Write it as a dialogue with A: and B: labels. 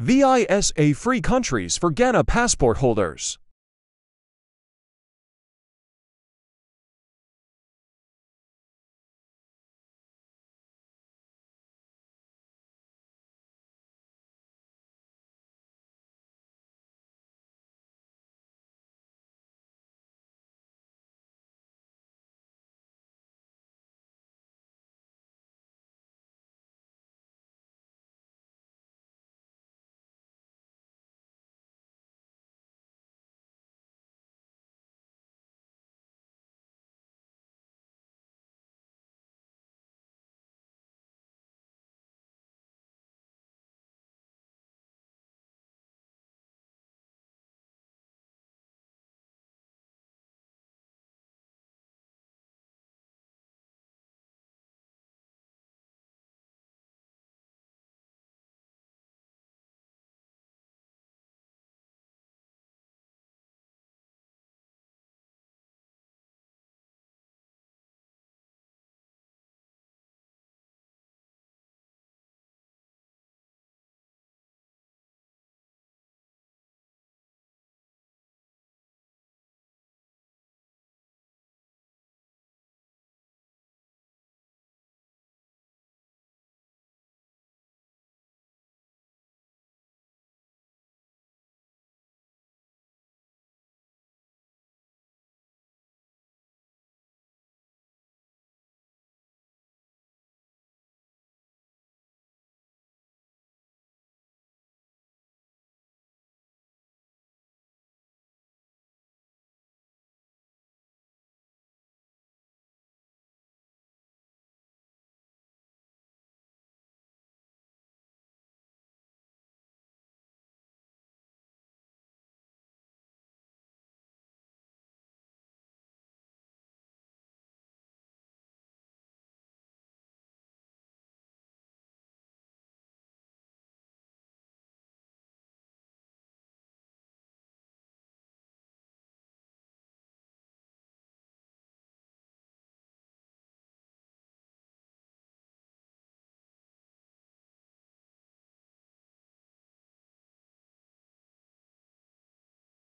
A: VISA free countries for Ghana passport holders.